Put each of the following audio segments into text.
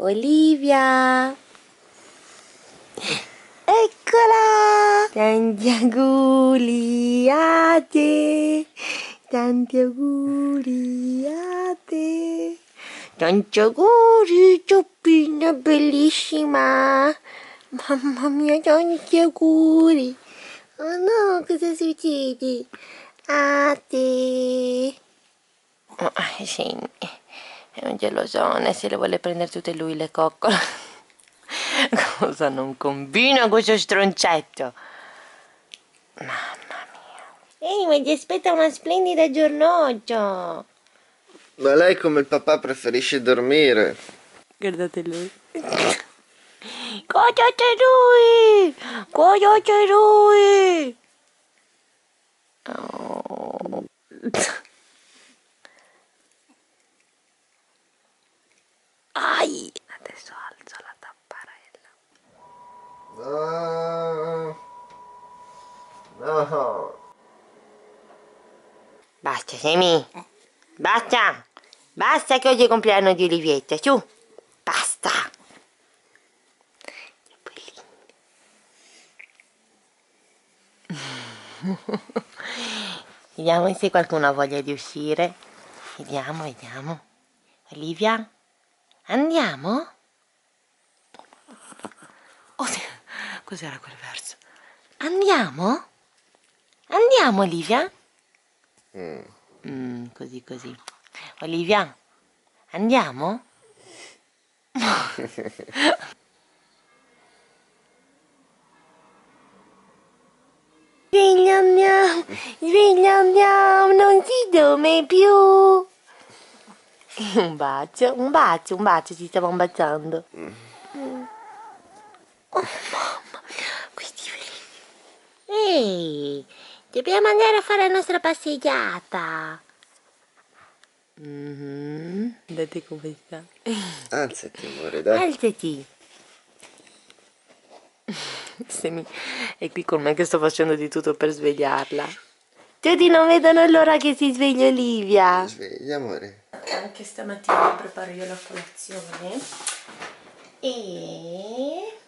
Olivia! Eccola! Tanti auguri a te! Tanti auguri a te! Tanti auguri, Toppina bellissima! Mamma mia, tanti auguri! Oh no, cosa succede? A te! Oh, sì, è un gelosone, se le vuole prendere tutte lui le coccole. Cosa non combina questo stroncetto? Mamma mia. Ehi, ma ti aspetta una splendida giornata. Ma lei come il papà preferisce dormire. Guardate lui. Cosa c'è lui? Cosa c'è lui? Oh. Ai! Adesso alzo la tapparella. No. No. Basta, Semi. Basta. Basta che oggi è il compleanno di Olivietta, su. Basta. Vediamo se qualcuno ha voglia di uscire. Vediamo, vediamo. Olivia? Andiamo? Oddio, cos'era quel verso? Andiamo? Andiamo, Olivia? Mm. Mm, così, così. Olivia, andiamo? Sveglia andiamo, sveglia andiamo, non si dorme più. Un bacio, un bacio, un bacio, ci stiamo baciando. Mm. Oh mamma, questi felici. Ehi, dobbiamo andare a fare la nostra passeggiata. Mm-hmm. Vedete come sta. Alzati amore, dai. Alzati. Semi è qui con me che sto facendo di tutto per svegliarla. Tutti non vedono l'ora che si sveglia Olivia. Sveglia amore. Anche stamattina preparo io la colazione. E...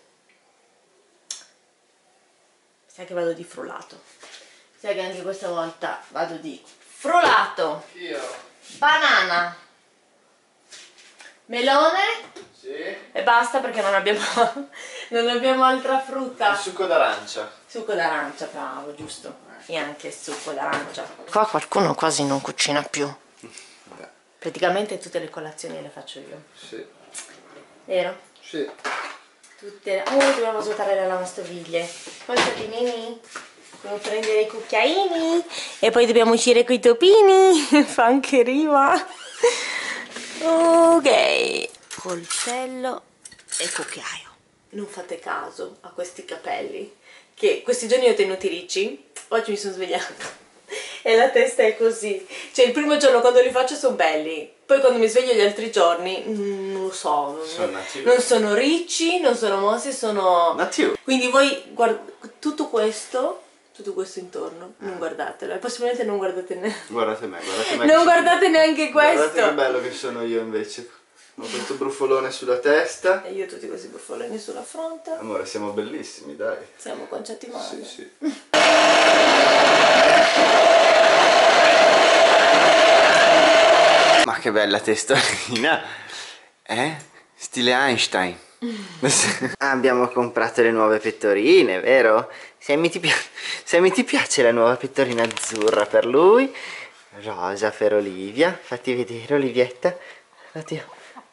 Sai che vado di frullato. Sai che anche questa volta vado di frullato. Io? Banana. Melone. Sì. E basta perché non abbiamo, non abbiamo altra frutta. Il succo d'arancia. Succo d'arancia, bravo, giusto. E anche il succo d'arancia. Qua qualcuno quasi non cucina più. Beh, Praticamente tutte le colazioni le faccio io. sì. Vero? Sì. Tutte. Oh, dobbiamo svuotare le lavastoviglie. Poi Topinini. Devo prendere i cucchiaini. E poi dobbiamo uscire con i topini. Fa anche rima. Ok. Coltello e cucchiaio. Non fate caso a questi capelli. Che questi giorni ho tenuti ricci. Oggi mi sono svegliata. E la testa è così. Cioè il primo giorno quando li faccio sono belli. Poi quando mi sveglio gli altri giorni, mm, non lo so. non- Sono nativi. non sono ricci, non sono mossi, sono... Nativo. Quindi voi guard- tutto questo, tutto questo intorno, non guardatelo. E possibilmente non guardate neanche... Guardate me, guardate me. Non guardate neanche sono- Guardate che questo. bello che sono io invece. Ho questo brufolone sulla testa. E io tutti questi buffoloni sulla fronte. Amore, siamo bellissimi, dai. Siamo conciati male. Sì, sì. che bella testolina. Eh? Stile Einstein. Abbiamo comprato le nuove pettorine, vero? Sammy ti, Sammy, ti piace la nuova pettorina azzurra per lui? Rosa per Olivia. Fatti vedere, Olivietta. Oddio.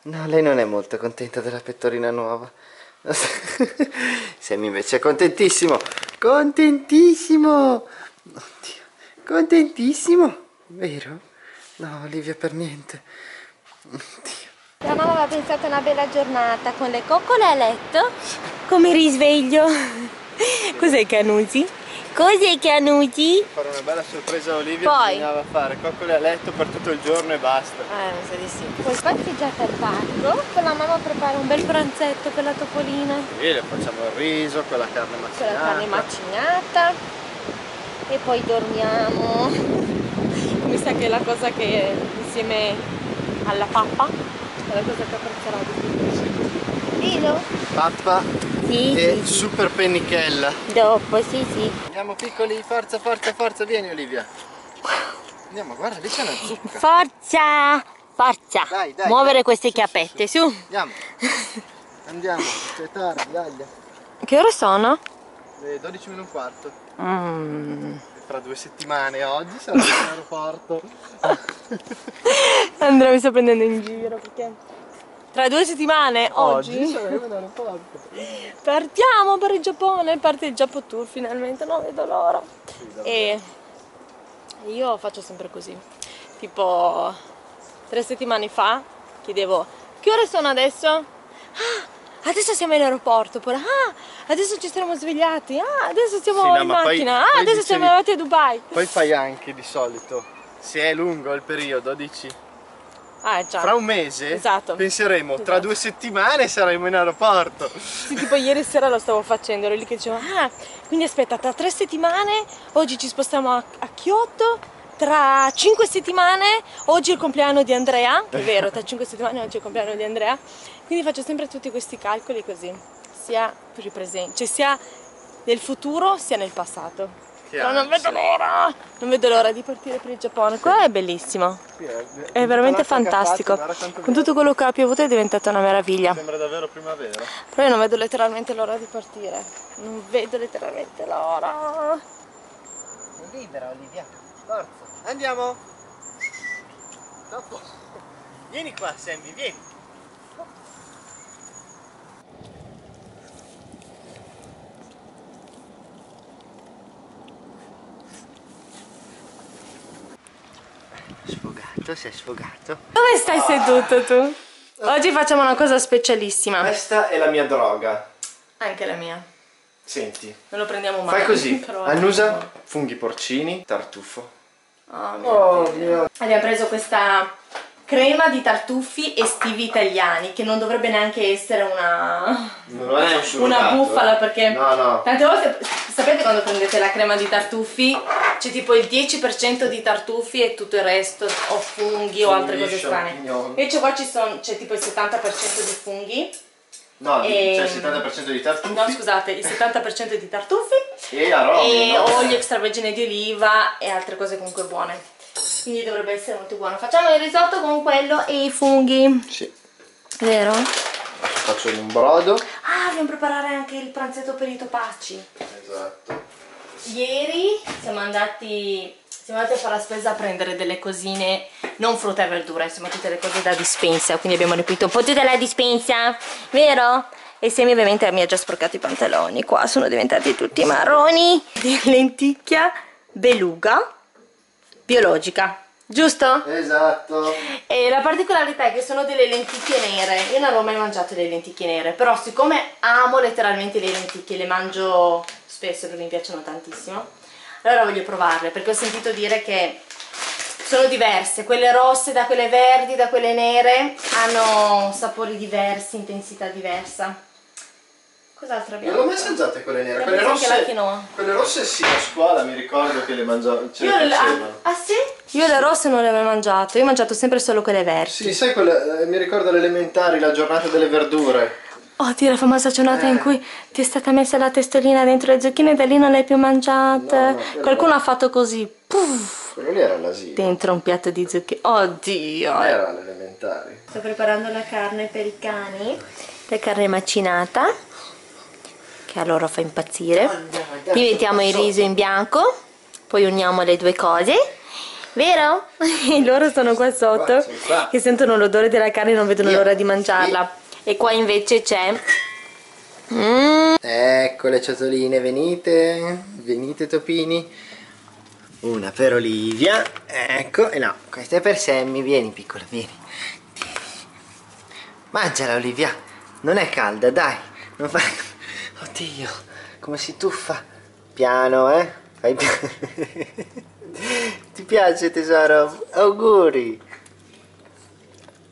No, lei non è molto contenta della pettorina nuova. Sammy invece è contentissimo. Contentissimo. Oddio. Contentissimo. Vero? No, Olivia per niente. Oddio. La mamma aveva pensato a una bella giornata con le coccole a letto. Come risveglio. Cos'è che annusi? Cos'è che annusi? Fare una bella sorpresa a Olivia Poi? bisognava fare coccole a letto per tutto il giorno e basta. Eh, mi sa di sì. Poi passeggiata al parco. Poi la mamma prepara un bel pranzetto per la topolina. Sì, le facciamo il riso con la carne Con macinata. la carne macinata. E poi dormiamo. Mi sa che è la cosa che insieme alla pappa È la cosa che apprezzerà di più. Vero? Pappa Sì, e sì, super pennichella. Dopo, sì, sì. Andiamo piccoli, forza, forza, forza, vieni Olivia. Andiamo, guarda, lì c'è una zucca. Forza! Forza! Dai, dai, Muovere dai. queste Su, su, chiappette, su. Andiamo. Andiamo, è tardi, dai. Che ore sono? Le 12 meno un quarto. Mm. Fra due settimane oggi sarò in aeroporto. Andrea mi sta prendendo in giro perché... Tra due settimane, oggi, saremo in aeroporto. partiamo per il Giappone, parte il Giappo Tour finalmente, non vedo l'ora. E io faccio sempre così, tipo tre settimane fa chiedevo che ore sono adesso? Ah, adesso siamo in aeroporto, pure ah, adesso ci saremo svegliati, ah, adesso siamo Sì, no, in ma poi- macchina, ah, poi adesso dicevi- siamo arrivati a Dubai. Poi fai anche di solito, se è lungo il periodo, dici Ah, già. fra un mese Esatto. penseremo tra Esatto. due settimane saremo in aeroporto. Sì, tipo ieri sera lo stavo facendo, ero lì che dicevo, ah, quindi aspetta, tra tre settimane, oggi ci spostiamo a, a Kyoto, tra cinque settimane, oggi è il compleanno di Andrea, è vero, tra cinque settimane oggi è il compleanno di Andrea, quindi faccio sempre tutti questi calcoli così, sia per il presente, cioè sia nel futuro sia nel passato. Però non vedo l'ora, non vedo l'ora di partire per il Giappone, qua è bellissimo, è veramente fantastico, con tutto quello che ha piovuto è diventata una meraviglia. Sembra davvero primavera. Però io non vedo letteralmente l'ora di partire. Non vedo letteralmente l'ora. Libera Olivia, forza. Andiamo. Dopo. Vieni qua Sammy, vieni. Sfogato, si è sfogato. Dove stai seduto tu? Oggi facciamo una cosa specialissima. Questa è la mia droga. Anche la mia. Senti, Non lo prendiamo mai. fai così. Annusa, funghi porcini, tartufo. Oh, mio Oh Dio. mio Abbiamo preso questa crema di tartufi estivi italiani che non dovrebbe neanche essere una una bufala eh. perché No, no. tante volte sapete quando prendete la crema di tartufi c'è tipo il 10% di tartufi e tutto il resto o funghi o altre cose strane invece qua ci sono c'è tipo il 70% di funghi No, E- c'è il 70% di tartufi no scusate il 70% di tartufi e aromi. e no? olio extravergine di oliva e altre cose comunque buone quindi dovrebbe essere molto buono facciamo il risotto con quello e i funghi Sì. vero? Faccio un brodo. ah dobbiamo preparare anche il pranzetto per i topacci Esatto. Ieri siamo andati, siamo andati a fare la spesa a prendere delle cosine, non frutta e verdura, insomma tutte le cose da dispensa, quindi abbiamo riempito un po' tutta la dispensa, vero? E Semi ovviamente mi ha già sporcato i pantaloni, qua sono diventati tutti marroni. Lenticchia beluga biologica, giusto? Esatto. E la particolarità è che sono delle lenticchie nere. Io non avevo mai mangiato le lenticchie nere, però siccome amo letteralmente le lenticchie, le mangio spesso perché mi piacciono tantissimo, allora voglio provarle perché ho sentito dire che sono diverse, quelle rosse da quelle verdi, da quelle nere, hanno sapori diversi, intensità diversa. Cos'altro Non abbiamo? l'ho mai assaggiate quelle nere. Quelle preso anche la rosse, quelle rosse sì, a scuola mi ricordo che le mangiavo. Ce Io le le, ah, facevano. ah sì? Io le rosse non le ho mai mangiate, io ho mangiato sempre solo quelle verdi. Sì, sai quelle, eh, mi ricordo alle elementari, la giornata delle verdure. Oddio, la famosa giornata in Eh. cui ti è stata messa la testolina dentro le zucchine e da lì non le hai più mangiate. No, Qualcuno no. ha fatto così, puff, Quello lì era l'asilo. dentro un piatto di zucchine. Oddio. Era alle elementari. Sto preparando la carne per i cani. La carne macinata, che a loro fa impazzire. Qui mettiamo il riso in bianco, poi uniamo le due cose. Vero? E loro sono qua sotto Qua, sono qua. che sentono l'odore della carne e non vedono l'ora di mangiarla. E qua invece c'è Mm, Ecco le ciotoline, venite, venite topini. Una per Olivia, ecco, e no, questa è per Sammy, vieni piccola, vieni. Mangiala Olivia, non è calda, dai, non fai... Oddio, come si tuffa. Piano, eh? Fai piano. Ti piace tesoro? Auguri.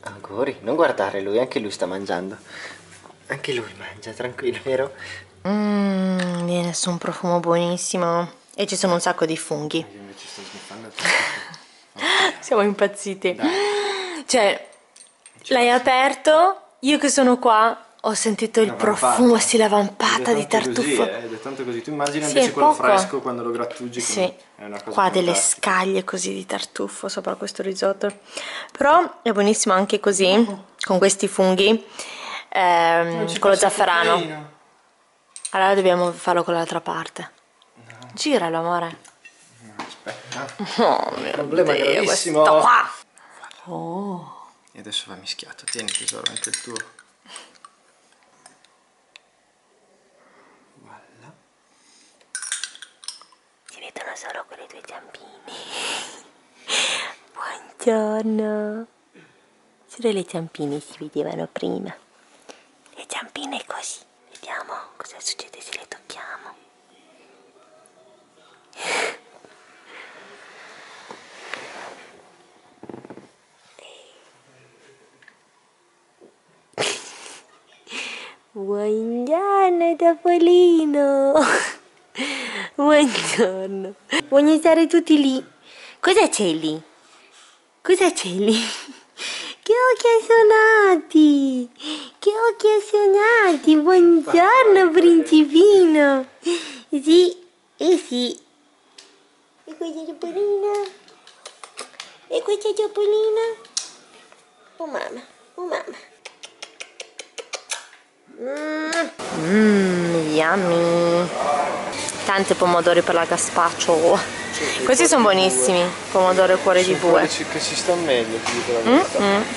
Auguri, non guardare lui, anche lui sta mangiando. Anche lui mangia, tranquillo, vero? mm, viene su un profumo buonissimo. E ci sono un sacco di funghi. Io invece sto sniffando Siamo impazziti. Cioè, L'hai aperto? Io che sono qua ho sentito il profumo, sì, la vampata di tartufo. Così, eh, ed è tanto così. Tu immagina Sì, invece quello poco. fresco quando lo grattugi. Sì, è una cosa qua delle scaglie così di tartufo sopra questo risotto. Però è buonissimo anche così, con questi funghi, ehm, con lo zafferano. Allora dobbiamo farlo con l'altra parte. Giralo, amore. Aspetta. Oh mio. Problema Dio, gravissimo. qua. Oh. E adesso va mischiato. Tieni tesoro anche il tuo. Voilà. Si vedono solo quelle due zampine. Buongiorno. Solo le zampine si vedevano prima. Le zampine così. Vediamo cosa succede se le tocchiamo. Buongiorno Topolino. Buongiorno. Voglio stare tutti lì. Cosa c'è lì? Cosa c'è lì? Che occhi sonati! Che occhi sonati! Buongiorno principino! Sì, eh sì. E questa Topolina? E questa Topolina? Oh mamma, oh mamma. Mmm, yummy. Tanti pomodori per la gazpacho. Questi sono buonissimi. Pomodoro e cuore di Sono bue. ci- che ci stanno meglio, ti dico la verità. Mm.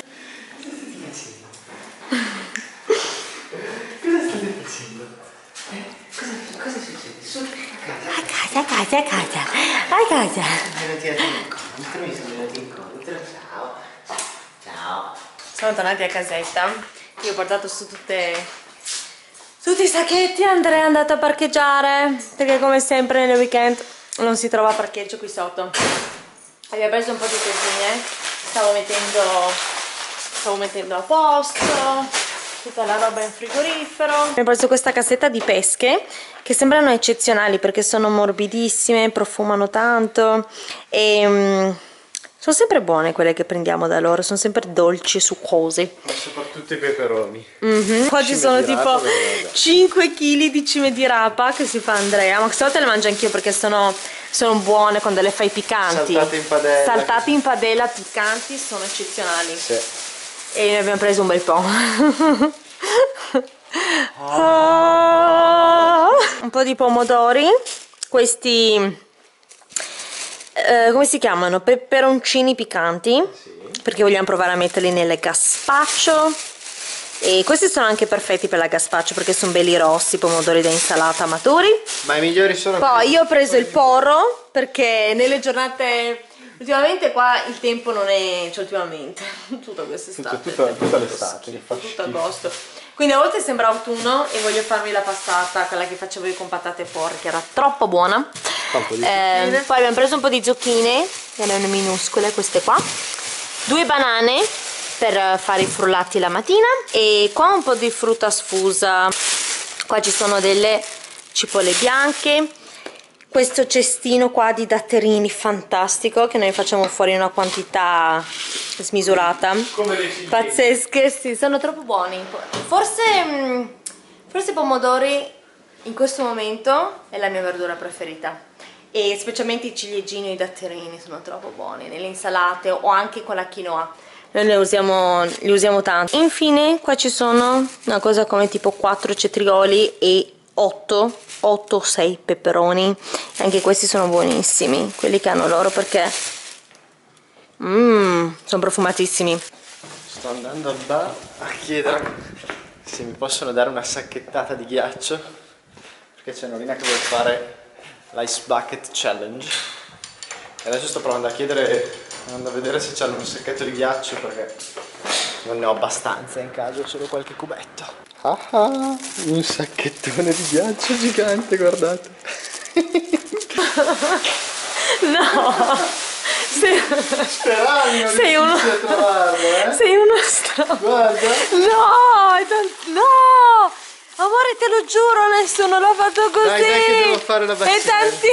A casa, a casa, a casa. A casa. Ciao. Siamo tornati a casetta. Io ho portato su tutte tutti i sacchetti. Andrea è andato a parcheggiare perché come sempre nel weekend non si trova parcheggio qui sotto. Abbiamo preso un po' di cosine. Stavo mettendo stavo mettendo a posto tutta la roba in frigorifero. Abbiamo preso questa cassetta di pesche che sembrano eccezionali perché sono morbidissime, profumano tanto e mm, sono sempre buone quelle che prendiamo da loro, sono sempre dolci e succose. Ma soprattutto i peperoni. Mhm. Qua ci sono tipo rapa, guarda. 5 kg di cime di rapa che si fa Andrea, ma questa volta le mangio anch'io perché sono, sono buone quando le fai piccanti. Saltate in padella. Saltate in padella piccanti sono eccezionali. Sì. E ne abbiamo preso un bel po'. Ah. un po' di pomodori, questi eh, come si chiamano? Peperoncini piccanti, perché vogliamo provare a metterli nel gazpacho. E questi sono anche perfetti per la gazpacho perché sono belli rossi, pomodori da insalata maturi. Ma i migliori sono Poi io ho preso il porro perché nelle giornate ultimamente qua il tempo non è cioè ultimamente tutta quest'estate Tutta- tutta- tutta l'estate, schifo. agosto quindi a volte sembra autunno e voglio farmi la passata quella che facevo io con patate porre che era troppo buona. Eh, poi abbiamo preso un po' di zucchine erano minuscole queste qua. Due banane per fare i frullati la mattina e qua un po' di frutta sfusa. Qua ci sono delle cipolle bianche questo cestino qua di datterini fantastico che noi facciamo fuori in una quantità smisurata. Pazzesche sì sono troppo buoni. Forse mm, forse i pomodori in questo momento è la mia verdura preferita. E specialmente i ciliegini e i datterini sono troppo buoni nelle insalate o anche con la quinoa. Noi le usiamo, li usiamo tanto. Infine qua ci sono una cosa come tipo 4 cetrioli e 8 8 o 6 peperoni. Anche questi sono buonissimi quelli che hanno loro perché mmm sono profumatissimi. Sto andando al bar a chiedere se mi possono dare una sacchettata di ghiaccio perché c'è Norina che vuole fare l'ice bucket challenge. E adesso sto provando a chiedere andando a vedere se c'hanno un sacchetto di ghiaccio perché non ne ho abbastanza in casa ho solo qualche cubetto ah ah, un sacchettone di ghiaccio gigante guardate. No. Sei, sperando Sei uno- trovarlo eh? sei uno stronzo guarda. No, no! Amore, te lo giuro, nessuno l'ha fatto così. Dai, dai che devo fare la È battuta. tanti...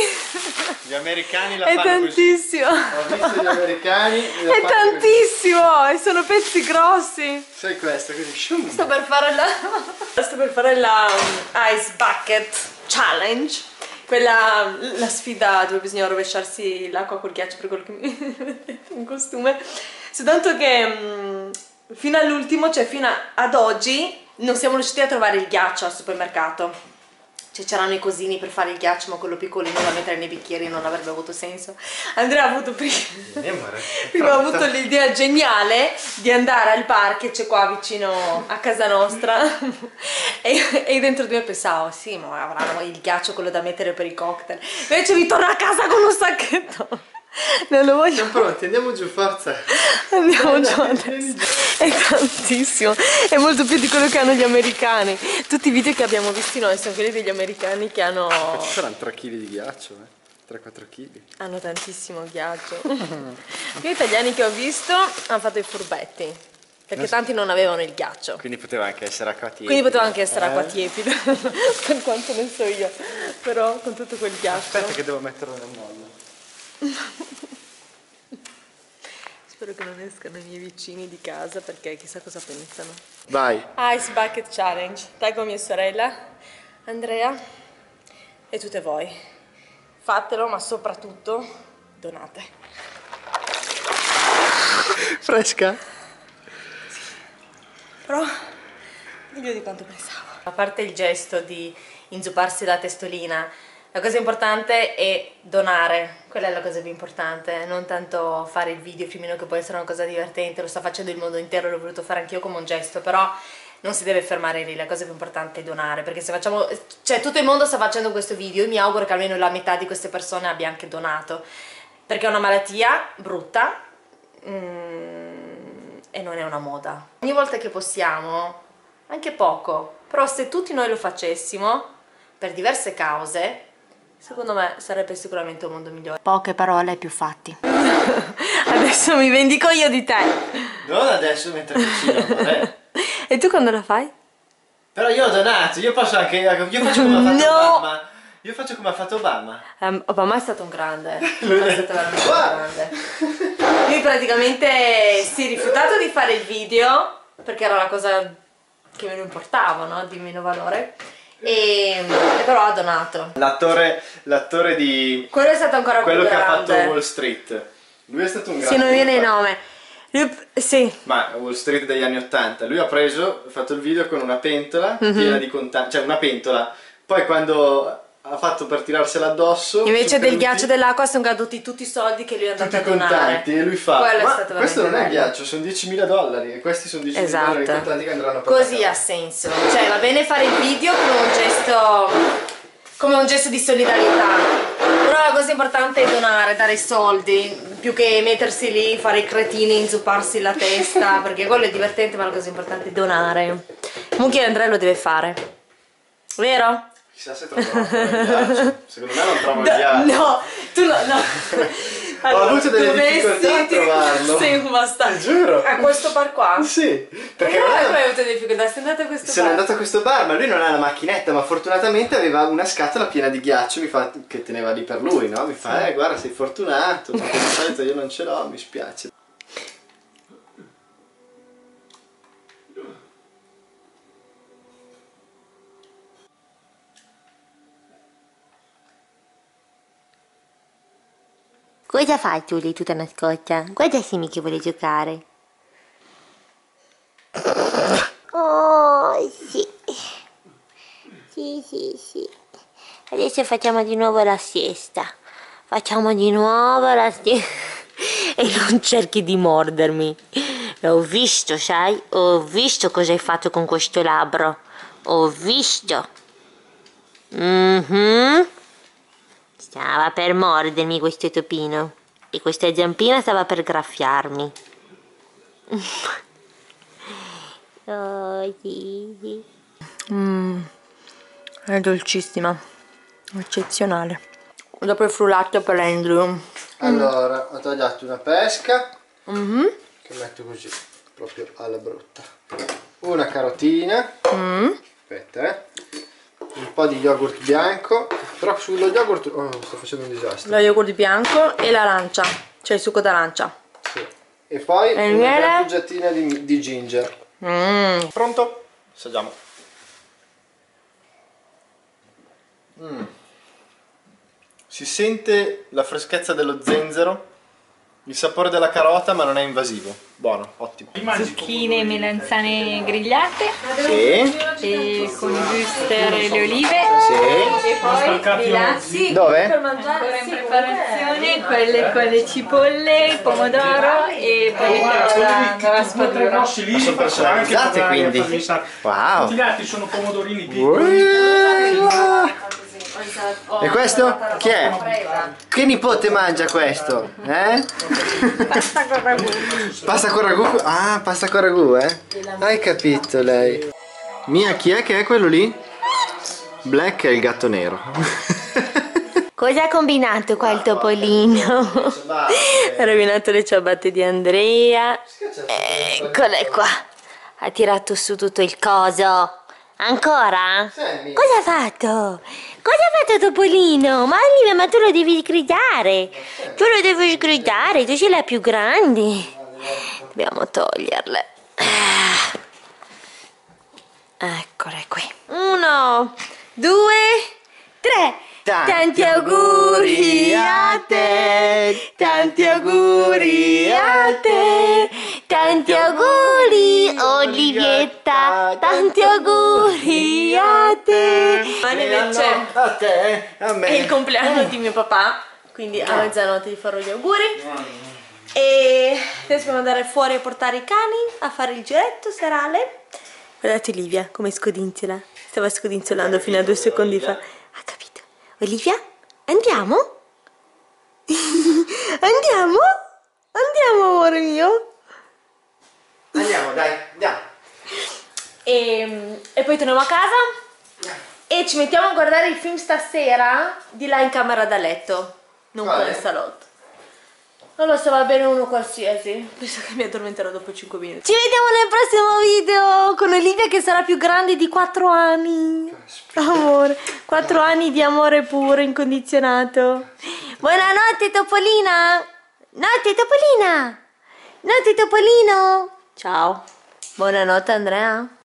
Gli americani la È fanno tantissimo. così. Ho visto gli americani. la È tantissimo. E sono pezzi grossi. così. Sai questo, così. shum. Sto per fare la... Sto per fare la um, Ice Bucket Challenge. Quella, la sfida dove bisogna rovesciarsi l'acqua col ghiaccio per quello che mi... in costume. Soltanto che mm, fino all'ultimo, cioè fino ad oggi, non siamo riusciti a trovare il ghiaccio al supermercato. Cioè c'erano i cosini per fare il ghiaccio, ma quello piccolino da mettere nei bicchieri non avrebbe avuto senso. Andrea ha avuto prima... Amore. Prima ho avuto l'idea geniale di andare al bar che c'è qua vicino a casa nostra e, e dentro di me pensavo sì ma avranno il ghiaccio quello da mettere per i cocktail invece mi torno a casa con un sacchetto non lo voglio Siamo pronti, andiamo giù, forza. andiamo giù adesso è tantissimo è molto più di quello che hanno gli americani tutti i video che abbiamo visto noi sono quelli degli americani che hanno Ci saranno 3 kg di ghiaccio, eh. 3-4 kg. Hanno tantissimo ghiaccio. Gli italiani che ho visto hanno fatto i furbetti. Perché tanti non avevano il ghiaccio. Quindi poteva anche essere acqua tiepida. Quindi poteva anche essere acqua Eh? tiepida. per quanto ne so io. Però con tutto quel ghiaccio. Aspetta che devo metterlo nel mollo. Spero che non escano i miei vicini di casa perché chissà cosa pensano. Vai. Ice Bucket Challenge. Taggo mia sorella, Andrea e tutte voi. Fatelo, ma soprattutto donate. Fresca? Però meglio di quanto pensavo. A parte il gesto di inzupparsi la testolina, la cosa importante è donare, quella è la cosa più importante, non tanto fare il video più o meno che può essere una cosa divertente, lo sta facendo il mondo intero, l'ho voluto fare anch'io come un gesto, però non si deve fermare lì, la cosa più importante è donare, perché se facciamo, cioè tutto il mondo sta facendo questo video, io mi auguro che almeno la metà di queste persone abbia anche donato, perché è una malattia brutta, mm, e non è una moda. Ogni volta che possiamo, anche poco, però se tutti noi lo facessimo, per diverse cause, secondo me sarebbe sicuramente un mondo migliore. Poche parole più fatti. Adesso mi vendico io di te. Non adesso mentre cucino, amore. E tu quando la fai? Però io ho donato, io posso anche. Io faccio come ha fatto No! Obama. Io faccio come ha fatto Obama. Um, Obama è stato un grande, Lui- è stato veramente un grande. Lui praticamente si è rifiutato di fare il video perché era la cosa che meno importava, no? Di meno valore. E, però ha donato. L'attore, l'attore di. Quello è stato ancora Quello più che ha grande. fatto Wall Street. Lui è stato un grande. Sì, non viene il nome. Lui, sì, Ma Wall Street degli anni 80, lui ha preso, ha fatto il video con una pentola Mhm. piena di contanti, cioè una pentola. Poi quando ha fatto per tirarsela addosso, invece del ghiaccio dell'acqua sono caduti tutti i soldi che lui andato tutti a donare. contanti e lui fa Quello "Ma questo non è veramente bello." ghiaccio, sono 10.000 dollari e questi sono 10.000 dollari Esatto. contanti che andranno per Così la ha senso. Cioè, va bene fare il video come un gesto come un gesto di solidarietà. Però la cosa importante è donare, dare soldi, più che mettersi lì, fare i cretini, inzupparsi la testa, perché quello è divertente, ma la cosa importante è donare. Comunque Andrea lo deve fare. Vero? Chissà se troverò ancora il ghiaccio. Secondo me non trovo il ghiaccio. no, tu no, no. avuto delle difficoltà a ti- trovarlo. Sì, basta. Ti giuro. A questo bar qua? Sì, Perché non non hai è- mai avuto difficoltà? Sei andato a questo Sono bar? andato a questo bar, ma lui non ha la macchinetta, ma fortunatamente aveva una scatola piena di ghiaccio mi fa, che teneva lì per lui, no? Mi fa, eh guarda sei fortunato, perché di solito io non ce l'ho, mi spiace. Cosa tu lì tutta nascosta? Guarda Simi che vuole giocare. Oh, sì. Sì, sì, sì. Adesso facciamo di nuovo la siesta. Facciamo di nuovo la siesta. E non cerchi di mordermi. L'ho visto, sai? Ho visto cosa hai fatto con questo labbro. Ho visto. Mhm. Stava per mordermi questo topino e questa zampina stava per graffiarmi. oh, sì, sì. È dolcissima, eccezionale. Dopo il frullato per Andrew. Allora, ho tagliato una pesca, Mhm. che metto così, proprio alla brutta. Una carotina. Mm. Aspetta, eh. Po' di yogurt bianco, però sullo yogurt oh, sto facendo un disastro. Lo yogurt bianco e l'arancia, cioè il succo d'arancia. Sì. E poi E una miele? grattugiatina di, di ginger. Mmm. Pronto? Assaggiamo. Mm. Si sente la freschezza dello zenzero, il sapore della carota, ma non è invasivo. Buono, ottimo. zucchine e melanzane grigliate Sì. e con i wuster e le olive Sì. e poi dei lassi Dove? ancora in preparazione quelle con le cipolle, il pomodoro e poi la, la spadura sono personalizzate, quindi. Wow. Tutti gli altri sono pomodorini piccoli. E questo? Chi è? Che nipote mangia questo? Eh? pasta con ragù Pasta con ragù? Ah, pasta con ragù, eh? Hai capito lei. Mia, chi è che è quello lì? Black è il gatto nero. Cosa ha combinato qua il topolino? ha rovinato le ciabatte di Andrea. Eccole qua. Ha tirato su tutto il coso. Ancora? Sammy. Cosa ha fatto? Cosa ha fatto Topolino? Ma Olivia, ma tu lo devi gridare. Tu lo devi gridare, tu sei la più grande. Dobbiamo toglierle. Ah. Eccole qui. Uno, due, tre. Tanti auguri a te, tanti auguri a te, tanti auguri Olivietta, tanti auguri a te. Domani invece A te, a me. è il compleanno di mio papà, quindi a mezzanotte gli farò gli auguri. E adesso dobbiamo andare fuori a portare i cani a fare il giretto serale. Guardate Olivia come scodinzola. Stava scodinzolando fino a due secondi fa. Ha capito? Olivia? Andiamo? Andiamo? Andiamo amore mio? Andiamo, dai, andiamo. E, e poi torniamo a casa e ci mettiamo a guardare il film stasera di là in camera da letto, non Quale? quello in salotto. Non lo so, va bene uno qualsiasi. Penso che mi addormenterò dopo 5 minuti. Ci vediamo nel prossimo video con Olivia che sarà più grande di 4 anni. Amore, 4 anni di amore puro, incondizionato. Buonanotte Topolina. Notte Topolina. Notte Topolino. Ciao. Buonanotte Andrea.